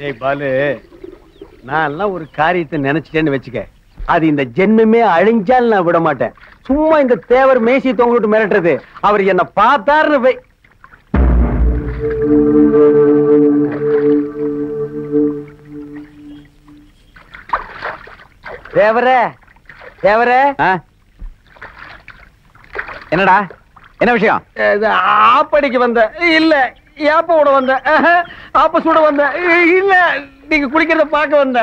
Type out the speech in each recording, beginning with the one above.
டேய் பாலு நான் எல்லாம் ஒரு காரியத்தை நினைச்சிட்டேன்னு வச்சுக்க. அது இந்த ஜென்மமே அழிஞ்சால் நான் விட மாட்டேன். சும்மா இந்த தேவர் மேசி தொங்கிட்டு மிரட்டுறது. அவர் என்ன பார்த்தாருன்னு வை. தேவரே தேவரே. என்னடா? என்ன விஷயம்? ஆப்படிக்கு வந்த இல்ல ஏப்ப விட வந்த ஆஹா, ஆப்ப சுட வந்த. இல்ல நீங்க குடிக்கிறத பார்க்க வந்த.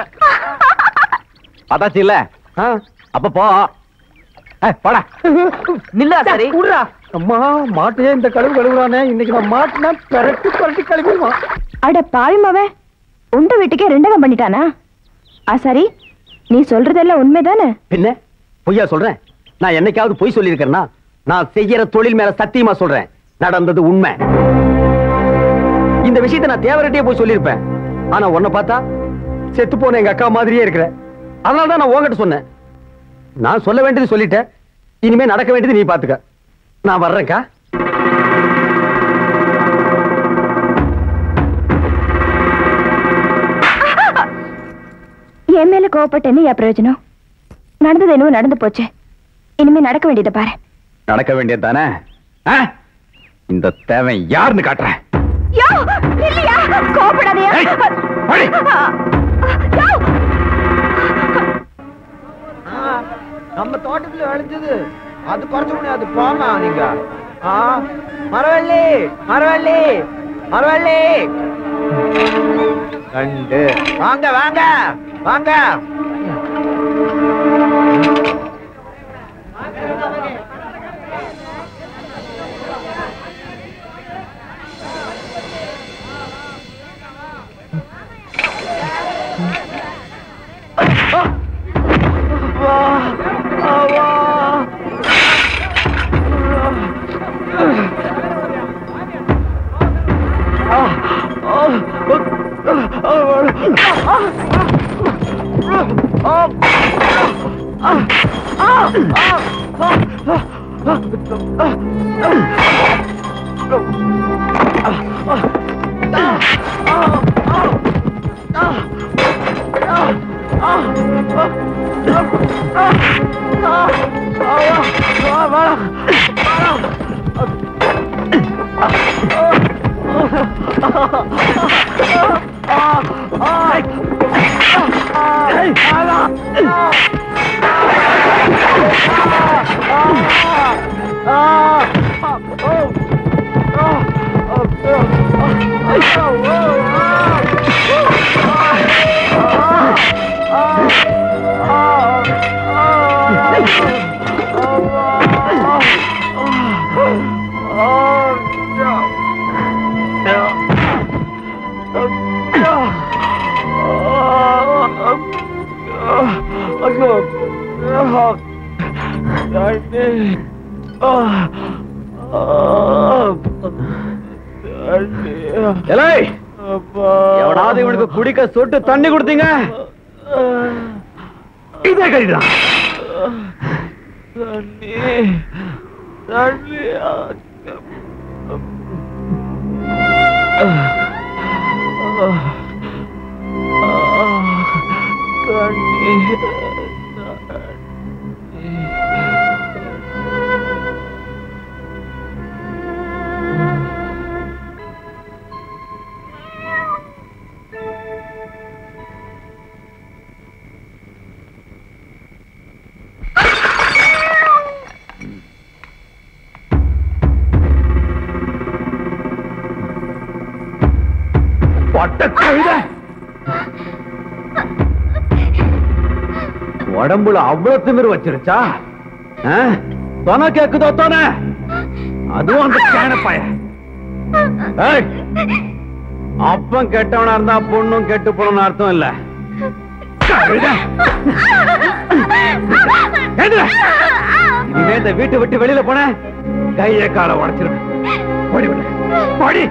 பார்த்தாச்சு இல்ல. அப்ப போ. ஏய், போடா. நில்லா சரி விட்றா. அம்மா மாட்டையே இந்த கழுவு கழுவுறானே. இன்னைக்கு நான் மாட்டினா பெரட்டி பெரட்டி கழுவிடுவான். அட பாவிமாவே. உண்ட வீட்டுக்கே ரெண்டகம் பண்ணிட்டானா? ஆ சரி நீ சொல்றதெல்லாம் உண்மைதானே? பின்ன? பொய்யா சொல்றேன்? நான் என்னைக்காவது பொய் சொல்லியிருக்கிறேன்னா நான் செய்யற தொழில் மேல சத்தியமா சொல்றேன். நடந்தது உண்மை. இந்த விஷயத்தை நான் தேவரட்டியே போய் சொல்லியிருப்பேன். ஆனா உன்னை பார்த்தா செத்து போன எங்க அக்கா மாதிரியே இருக்கிற. அதனால தான் நான் உன்கிட்ட சொன்னேன். நான் சொல்ல வேண்டியது சொல்லிட்டேன். இனிமே நடக்க வேண்டியது நீ பாத்துக்க. நான் வர்றேன்க்கா. என் மேல கோவப்பட்ட என்ன என் பிரயோஜனம்? நடந்தது என்னவோ நடந்து போச்சு. இனிமே நடக்க வேண்டியதை பாரு. நடக்க வேண்டியது தானே? இந்த தேவை யாருன்னு காட்டுறேன். இல்லையா? நம்ம தோட்டத்துல விளைஞ்சது. அது குறைச்ச முடியாது போமா நீங்க. ஆ, மரவள்ளி மரவள்ளி மரவள்ளி. கண்டு. வாங்க வாங்க. வாங்க எலை எவனாவது இவனுக்கு குடிக்க சொட்டு தண்ணி கொடுத்தீங்க? இதே கறிதான் பட்ட உடம்புல அவ்வளவு திமிரு வச்சிருச்சா? தொன கேக்குதோ தொனை அதுவும் அந்த கேனப்பாய அப்பன் கெட்டவனா இருந்தா பொண்ணும் கெட்டு போன அர்த்தம் இல்ல. இனிமே இந்த வீட்டை விட்டு வெளியில போன கையை கால உடைச்சிருவேன். ஓடி விடு. ஓடி.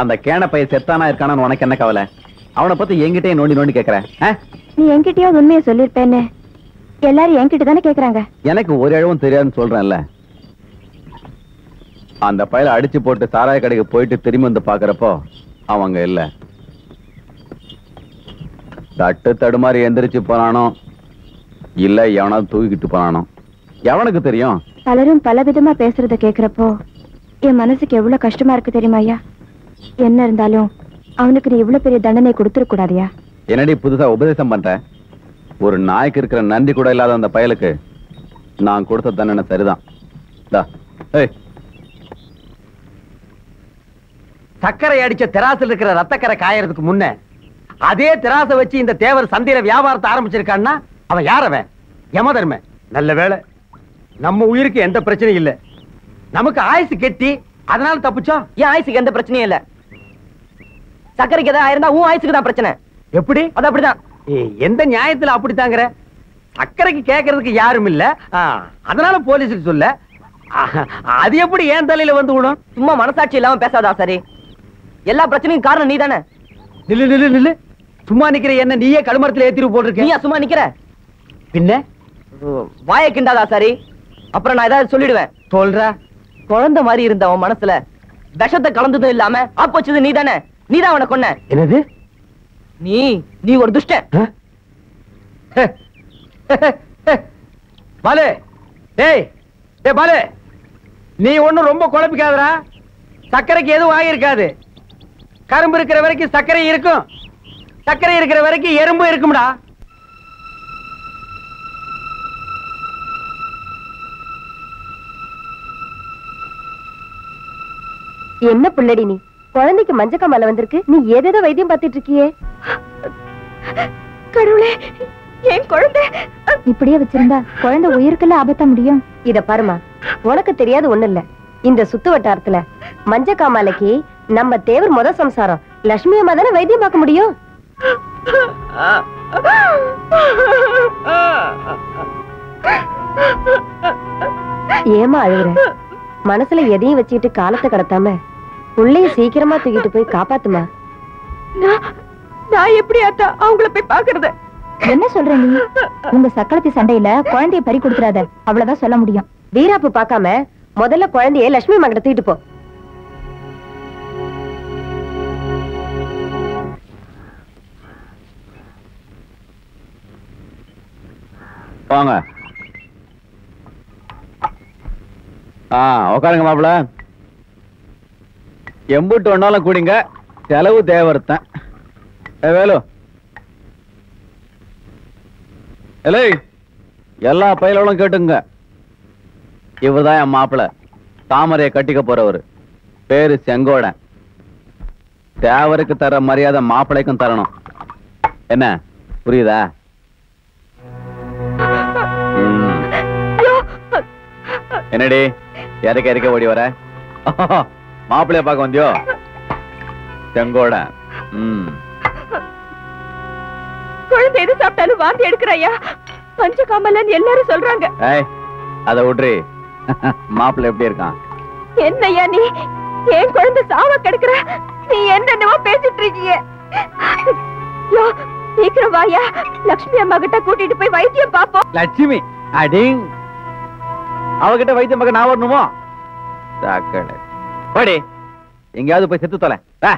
அந்த கேன பைய செத்தானா இருக்கானு உனக்கு என்ன கவலை? அவனை பத்தி என்கிட்டயே நோண்டி நோண்டி கேக்குற? நீ என்கிட்டயாவது உண்மையை சொல்லிருப்பேன்னு. எல்லாரும் என்கிட்ட தானே கேக்குறாங்க. எனக்கு ஒரு இழவும் தெரியாதுன்னு சொல்றேன்ல. அந்த பையல அடிச்சு போட்டு சாராய கடைக்கு போயிட்டு திரும்பி வந்து பாக்குறப்போ அவங்க இல்ல. தட்டு தடுமாறி எந்திரிச்சு போனானோ இல்ல எவனாவது தூக்கிட்டு போனானோ. எவனுக்கு தெரியும்? பலரும் பலவிதமா பேசுறத கேக்குறப்போ என் மனசுக்கு எவ்வளவு கஷ்டமா இருக்கு தெரியுமா ஐயா? என்ன இருந்தாலும் அவனுக்கு நீ இவ்வளவு பெரிய தண்டனை கொடுத்துட கூடாதியா? என்னடி புதுசா உபதேசம் பண்ற? ஒரு நாய்க்கு இருக்கிற நன்றி கூட இல்லாத அந்த பயலுக்கு நான் கொடுத்த தண்டனை சரிதான். சர்க்கரை அடிச்ச தெராசுல இருக்கிற ரத்தக்கரை காயறதுக்கு முன்ன அதே தெராசை வச்சு இந்த தேவர் சந்தையில வியாபாரத்தை ஆரம்பிச்சிருக்கான்னா அவன் யார் அவன்? யமதர்மன். நல்ல வேளை. நம்ம உயிருக்கு எந்த பிரச்சனையும் இல்ல. நமக்கு ஆயுசு கெட்டி அதனால தப்பிச்சோம். என் ஆயுசுக்கு எந்த பிரச்சனையும் இல்ல? சக்கரைக்கு ஏதாவது இருந்தா உன் ஆயுசுக்கு தான் பிரச்சனை. எப்படி? அது அப்படிதான். ஏய், எந்த நியாயத்துல அப்படித்தாங்கிற? சர்க்கரைக்கு கேட்கறதுக்கு யாரும் இல்ல. அதனால போலீஸுக்கு சொல்ல. அது எப்படி ஏன் தலையில வந்து விடும் சும்மா மனசாட்சி இல்லாம பேசாதா சரி? எல்லா பிரச்சனையும் காரணம் நீ தானே நில்லு நில்லு நில்லு. சும்மா நிக்கிற என்ன நீயே கழுமரத்துல ஏத்திரு போட்டிருக்க? நீயா சும்மா நிக்கிற? பின்ன? வாயை கிண்டாதா சரி? அப்புறம் நான் ஏதாவது சொல்லிடுவேன். சொல்ற குழந்தை மாதிரி இருந்த அவன் மனசுல விஷத்தை கலந்ததும் இல்லாம ஆப்பு வச்சது நீ தானே நீ தான் அவனை கொன்ன. என்னது? நீ நீ ஒரு துஷ்டன். ஆ? பாலு. டேய் டேய் பாலு. நீ ஒண்ணும் ரொம்ப குழப்பிக்காதடா. சர்க்கரைக்கு எதுவும் ஆகியிருக்காது கரும்பு இருக்கிற வரைக்கும் சர்க்கரை இருக்கும். சர்க்கரை இருக்கிற வரைக்கும் எறும்பு இருக்கும்டா. என்ன புள்ளடி நீ? குழந்தைக்கு மஞ்சக்காமல வந்திருக்கு. நீ ஏதேதோ வைத்தியம் பார்த்துட்டு இருக்கியே. கடவுளே என் குழந்தை. இப்படியே வச்சிருந்தா குழந்தை உயிருக்கெல்லாம் ஆபத்தா முடியும்? இத பாருமா உனக்கு தெரியாது ஒண்ணு இல்ல. இந்த சுத்து வட்டாரத்துல மஞ்ச காமாலைக்கு நம்ம தேவர் முத சம்சாரம். லட்சுமி அம்மா தானே வைத்தியம் பார்க்க முடியும்? ஏமா அழுகுற? மனசுல எதையும் வச்சுக்கிட்டு காலத்தை கடத்தாம உள்ளே சீக்கிரமா தூக்கிட்டு போய் காப்பாத்துமா? நான் எப்படி அத்தா அவங்கள போய் பாக்குறது என்ன சொல்ற நீ? உங்க சக்களத்தி சண்டையில குழந்தைய பறி கொடுத்துறாத. அவ்வளவுதான் சொல்ல முடியும். வீராப்பு பார்க்காம முதல்ல குழந்தைய லட்சுமி அம்மா கிட்ட தூக்கிட்டு போ. வாங்க. ஆ உட்காருங்க மாப்பிள எம்புட்டு ஒன்னாலும் கூடிங்க. செலவு தேவர்த்தன். ஏ வேலு. எலே எல்லா பயலும் கேட்டுங்க. இவர்தான் என் மாப்பிள. தாமரையை கட்டிக்க போறவர். பேரு செங்கோடன். தேவருக்கு தர மரியாதை மாப்பிளைக்கும் தரணும். என்ன புரியுதா? என்னடி இறக்க இறக்க ஓடி வர? மாப்பிள்ளைய பார்க்க வந்தியோ? செங்கோட. ம். குழந்தை எது சாப்பிட்டாலும் வாந்தி எடுக்கிறையா பஞ்சகாமலன் எல்லாரும் சொல்றாங்க. ஏய் அத விட்ரி மாப்பிள்ளை எப்படி இருக்கான்? என்னய்யா நீ? என் குழந்தை சாவ கிடக்குற? நீ என்னென்னவோ பேசிட்டு இருக்கீங்க. யோ சீக்கிரம் வாயா லக்ஷ்மி அம்மா கிட்ட கூட்டிட்டு போய் வைத்தியம் பாப்போம். லட்சுமி அடிங். அவகிட்ட வைத்தியம் பார்க்க நான் வரணுமோ? சாக்கடை. போடி எங்கேயாவது போய் செத்து தொலை வா.